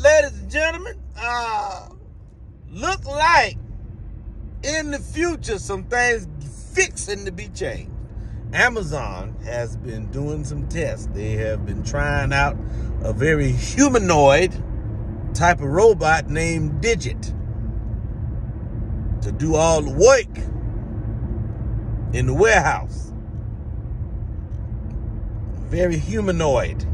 ladies and gentlemen, uh, look like in the future some things fixing to be changed. Amazon has been doing some tests. They have been trying out a very humanoid type of robot named Digit to do all the work in the warehouse. Very humanoid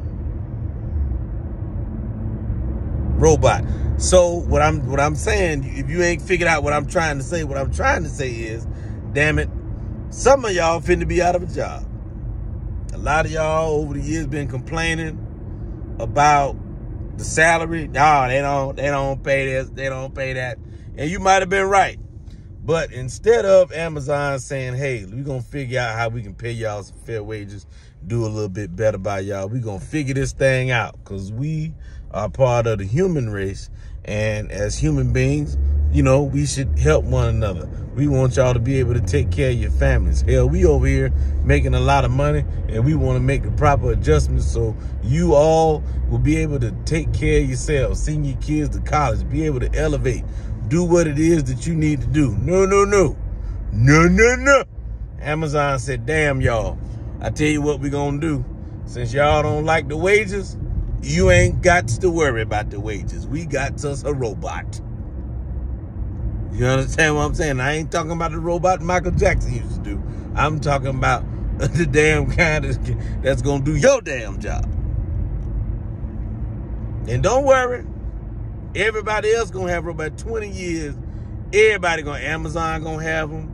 robot. So what I'm what I'm saying, if you ain't figured out what I'm trying to say, what I'm trying to say is, damn it, some of y'all finna be out of a job. A lot of y'all over the years been complaining about the salary. No, they don't they don't pay this, they don't pay that. And you might have been right. But instead of Amazon saying, hey, we're going to figure out how we can pay y'all some fair wages, do a little bit better by y'all, we're going to figure this thing out because we are part of the human race. And as human beings, you know, we should help one another. We want y'all to be able to take care of your families. Hell, we over here making a lot of money and we want to make the proper adjustments so you all will be able to take care of yourselves, send your kids to college, be able to elevate, do what it is that you need to do. No, no, no. No, no, no. Amazon said, damn, y'all. I tell you what we're going to do. Since y'all don't like the wages, you ain't got to worry about the wages. We got us a robot. You understand what I'm saying? I ain't talking about the robot Michael Jackson used to do. I'm talking about the damn kind that's going to do your damn job. And don't worry, Everybody else gonna have about 20 years. Everybody gonna Amazon gonna have them.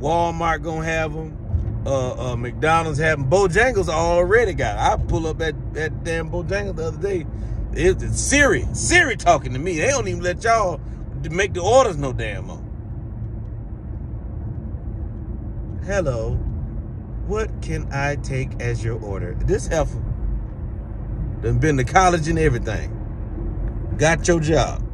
Walmart gonna have them. Uh, uh, McDonald's having Bojangles already got. I pull up at that damn Bojangles the other day. It's Siri, Siri talking to me. They don't even let y'all make the orders no damn more. Hello, what can I take as your order? This heifer done been to college and everything got your job.